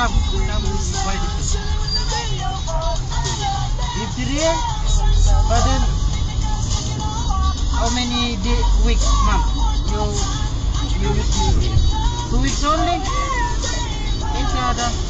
там, там how many day, weeks, month? You you? Two weeks only? Thank you, Adam.